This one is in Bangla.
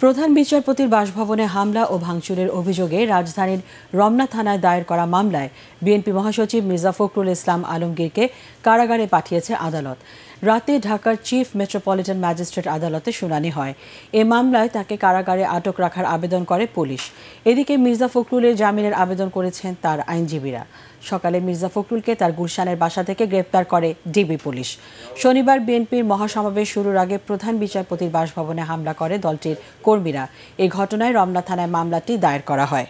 প্রধান বিচারপতির বাসভবনে হামলা ও ভাঙচুরের অভিযোগে রাজধানীর রমনা থানায় দায়ের করা মামলায় বিএনপি মহাসচিব মির্জা ফখরুল ইসলাম আলমগীরকে কারাগারে পাঠিয়েছে আদালত। রাতে ঢাকার চিফ মেট্রোপলিটন ম্যাজিস্ট্রেট আদালতে শুনানি হয়। এ মামলায় তাকে কারাগারে আটক রাখার আবেদন করে পুলিশ। এদিকে মির্জা ফখরুলের জামিনের আবেদন করেছেন তার আইনজীবীরা। সকালে মির্জা ফখরুলকে তার গুলশানের বাসা থেকে গ্রেপ্তার করে ডিবি পুলিশ। শনিবার বিএনপির মহাসমাবেশ শুরুর আগে প্রধান বিচারপতির বাসভবনে হামলা করে দলটির কর্মীরা। এই ঘটনায় রমনা থানায় মামলাটি দায়ের করা হয়।